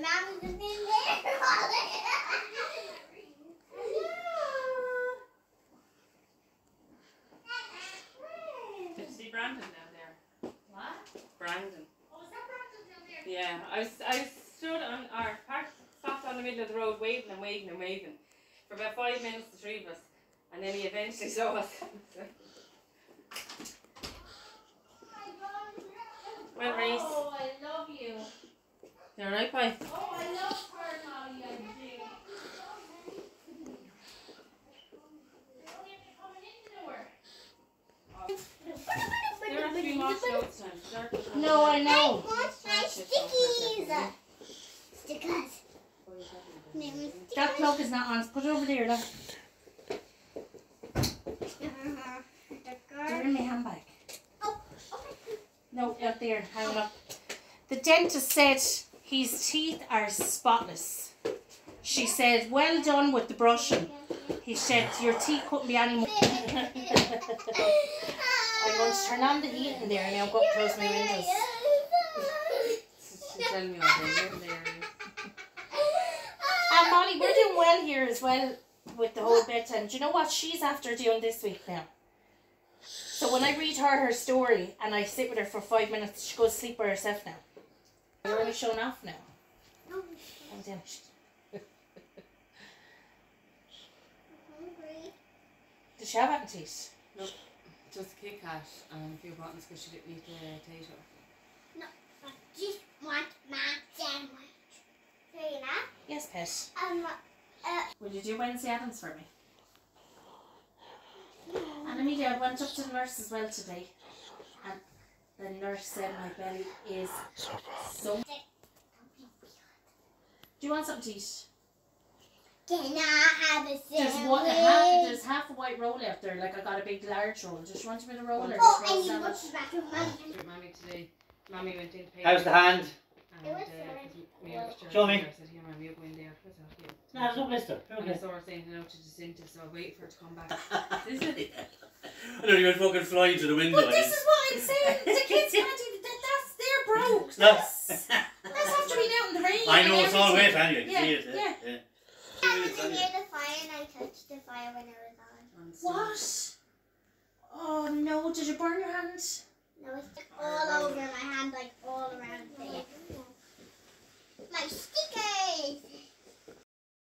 Did you see Brandon down there? What? Brandon. Oh, was that Brandon down there? Yeah, I I stood on our park, stopped on the middle of the road waving and waving and waving for about five minutes, the three of us, and then he eventually saw us. you alright, boy? Oh, I love her, Molly. I do. There have to be more notes time. Start with one. No, I know. What's my stickies? Stickers. Name is That clock is not on. Put it over there. Look. They're in my handbag. Oh, okay. No, up there. Hang on up. The dentist said his teeth are spotless. She said, well done with the brushing. He said, your teeth couldn't be any more. I'm going to turn on the heat in there and I'll go up close my windows. She's telling me all day. You're. And Molly, we're doing well here as well with the whole bedtime. Do you know what she's after doing this week now? So when I read her her story and I sit with her for five minutes, she goes to sleep by herself now. You're only showing off now. Oh, damn. Does she have appetite? Just a Kit Kat and a few buttons because she didn't eat the potato. No, I just want my sandwich. Serena, Yes, pet. um, uh, Will you do Wednesday Addams for me? And Amelia, I went up to the nurse as well today. And the nurse said my belly is so. Do you want something to eat? can I have a There's sandwich? one, half, there's half a white roll left there. Like I got a big large roll. Just want a bit of roll or Oh, just I need sandwich? what's the bathroom, mommy. With Mommy today. Mommy went in to pay. How's the hand? And, uh, alright. me. Show me. I said, here, Mommy, you go there. What's that? No, there's no blister. And I saw her saying hello to Jacinta, so I waited for her to come back. Is it? I don't even fucking fly into the window. But this is what I'm saying. The kids can't even. That, that's they're broke. That's, that's after being out in the rain. I know it's all wet anyway. Yeah, it? yeah. yeah. I was near the fire and I touched the fire when I was on. What? Oh no! Did you burn your hands? No, it's all over my oh,